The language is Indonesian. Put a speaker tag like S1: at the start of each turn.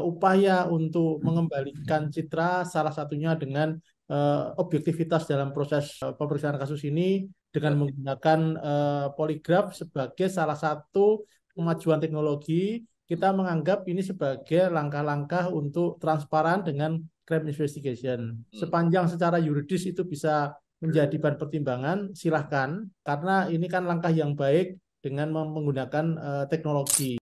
S1: upaya untuk mengembalikan citra salah satunya dengan uh, objektivitas dalam proses eh, pemeriksaan kasus ini dengan menggunakan uh, poligraf sebagai salah satu kemajuan teknologi kita menganggap ini sebagai langkah-langkah untuk transparan dengan crime investigation. Hmm. Sepanjang secara yuridis itu bisa menjadi bahan pertimbangan, silahkan. Karena ini kan langkah yang baik dengan menggunakan uh, teknologi.